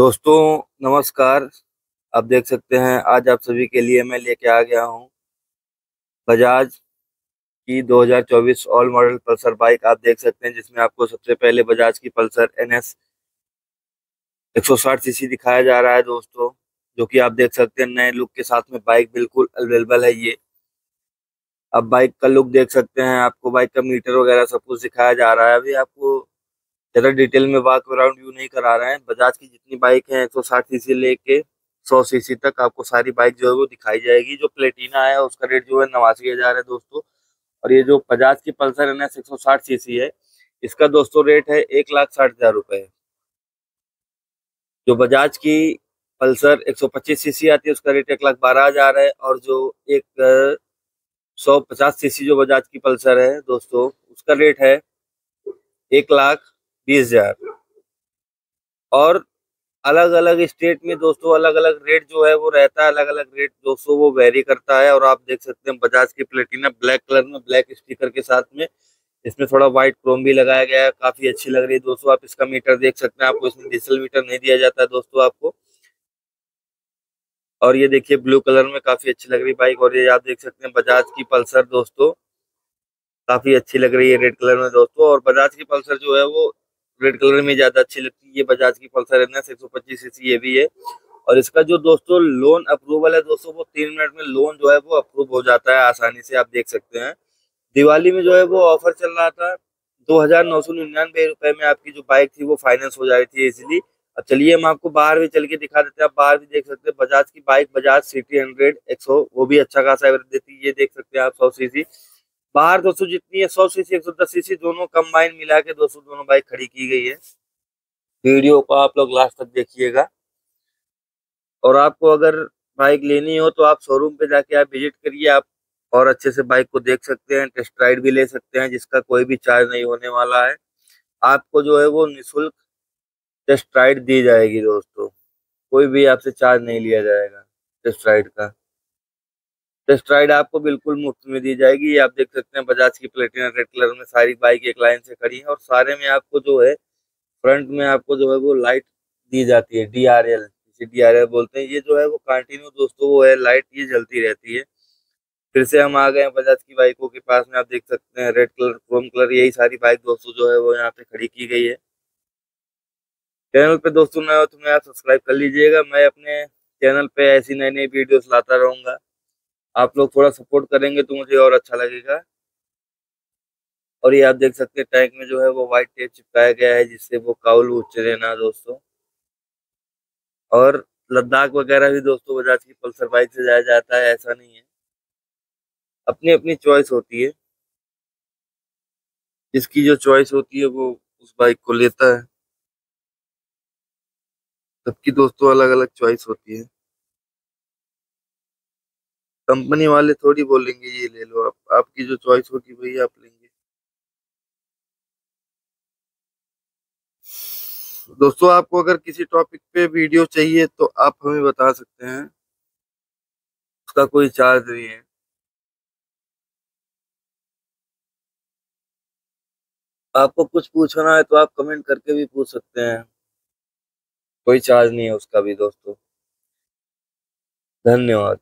दोस्तों, नमस्कार। आप देख सकते हैं, आज आप सभी के लिए मैं लेके आ गया हूँ बजाज की 2024 ऑल मॉडल पल्सर बाइक आप देख सकते हैं, जिसमें आपको सबसे पहले बजाज की पल्सर एन एस सीसी दिखाया जा रहा है दोस्तों, जो कि आप देख सकते हैं, नए लुक के साथ में बाइक बिल्कुल अवेलेबल है ये। अब बाइक का लुक देख सकते हैं, आपको बाइक का मीटर वगैरह सब कुछ दिखाया जा रहा है। अभी आपको ज़्यादा डिटेल में वाक अराउंड व्यू नहीं करा रहे हैं। बजाज की जितनी बाइक है, एक सौ साठ लेके सौ सीसी तक आपको सारी बाइक जो है वो दिखाई जाएगी। जो प्लेटिना है, उसका रेट जो है नवासी हज़ार है दोस्तों। और ये जो बजाज की पल्सर है ना एक सौ साठ सीसी है, इसका दोस्तों रेट है एक लाख साठ हज़ार रुपये जो बजाज की पल्सर एक सौ पच्चीस सीसी आती है, उसका रेट एक लाख बारह हज़ार है। और जो एक सौ पचास सीसी जो बजाज की पल्सर है दोस्तों, उसका रेट है एक लाख बीस हज़ार। और अलग अलग स्टेट में दोस्तों अलग अलग रेट जो है वो रहता है अलग अलग रेट दोस्तों वो वेरी करता है और आप देख सकते हैं बजाज की प्लेटिना ब्लैक कलर में ब्लैक स्टिकर के साथ में इसमें थोड़ा व्हाइट क्रोम भी लगाया गया है, काफ़ी अच्छी लग रही है दोस्तों। आप इसका मीटर देख सकते हैं, आपको इसमें डिजिटल मीटर नहीं दिया जाता है दोस्तों आपको। और ये देखिए ब्लू कलर में काफ़ी अच्छी लग रही बाइक और ये आप देख सकते हैं बजाज की पल्सर दोस्तों, काफ़ी अच्छी लग रही है रेड कलर में दोस्तों। और बजाज की पल्सर जो है वो रेड कलर में ज़्यादा अच्छी लगती है। ये बजाज की पल्सर एस एक सौ पच्चीस सी ये भी है। और इसका जो दोस्तों लोन अप्रूवल है दोस्तों, वो तीन मिनट में लोन जो है वो अप्रूव हो जाता है आसानी से, आप देख सकते हैं। दिवाली में जो है वो ऑफ़र चल रहा था, दो हज़ार नौ सौ निन्यानवे रुपए में आपकी जो बाइक थी वो फाइनेंस हो जा रही थी इजिली अब चलिए हम आपको बाहर भी चल के दिखा देते हैं। आप बाहर भी देख सकते हैं, बजाज की बाइक बजाज सिटी हंड्रेड एक वो भी अच्छा खासा एवरेज देती है, ये देख सकते हैं आप सौ सी बाहर दोस्तों जितनी है, सौ सीसी, एक सौ दस सीसी, दोनों कंबाइन मिला के दोस्तों दोनों बाइक खड़ी की गई है। वीडियो को आप लोग लास्ट तक देखिएगा। और आपको अगर बाइक लेनी हो तो आप शोरूम पे जाके आप विज़िट करिए। आप और अच्छे से बाइक को देख सकते हैं टेस्ट राइड भी ले सकते हैं, जिसका कोई भी चार्ज नहीं होने वाला है। आपको जो है, वो निःशुल्क टेस्ट राइड दी जाएगी दोस्तों। कोई भी आपसे चार्ज नहीं लिया जाएगा टेस्ट राइड का। टेस्ट राइड आपको बिल्कुल मुफ़्त में दी जाएगी। ये आप देख सकते हैं बजाज की प्लेटिना रेड कलर में सारी बाइक एक लाइन से खड़ी है और सारे में आपको जो है फ्रंट में आपको जो है वो लाइट दी जाती है डी आर एल जिसे डी आर एल बोलते हैं। ये जो है वो कंटिन्यू दोस्तों वो है लाइट ये जलती रहती है। फिर से हम आ गए हैं बजाज की बाइकों के पास में। आप देख सकते हैं रेड कलर क्रोम कलर यही सारी बाइक दोस्तों जो है वो यहाँ पे खड़ी की गई है। चैनल पे दोस्तों नए हो तो मैं सब्सक्राइब कर लीजिएगा। मैं अपने चैनल पे ऐसी नई नई वीडियोस लाता रहूँगा। आप लोग थोड़ा सपोर्ट करेंगे तो मुझे और अच्छा लगेगा। और ये आप देख सकते हैं टैंक में जो है वो व्हाइट टेप चिपकाया गया है, जिससे वो काउल उचरे ना दोस्तों। और लद्दाख वगैरह भी दोस्तों बजाज की पल्सर बाइक से जाया जाता है, ऐसा नहीं है। अपनी अपनी चॉइस होती है। जिसकी जो चॉइस होती है वो उस बाइक को लेता है। सबकी दोस्तों अलग अलग चॉइस होती है। कंपनी वाले थोड़ी बोलेंगे, ये ले लो, आप, आपकी जो चॉइस होगी वही आप लेंगे. दोस्तों, आपको अगर किसी टॉपिक पे वीडियो चाहिए तो आप हमें बता सकते हैं। उसका कोई चार्ज नहीं है। आपको कुछ पूछना है तो आप कमेंट करके भी पूछ सकते हैं। कोई चार्ज नहीं है उसका भी, दोस्तों। धन्यवाद।